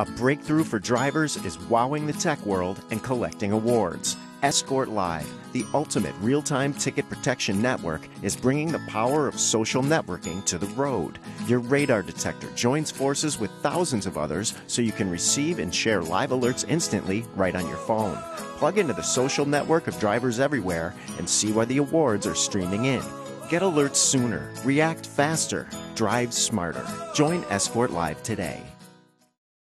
A breakthrough for drivers is wowing the tech world and collecting awards. Escort Live, the ultimate real time ticket protection network, is bringing the power of social networking to the road. Your radar detector joins forces with thousands of others so you can receive and share live alerts instantly right on your phone. Plug into the social network of drivers everywhere and see why the awards are streaming in. Get alerts sooner, react faster, drive smarter. Join Escort Live today.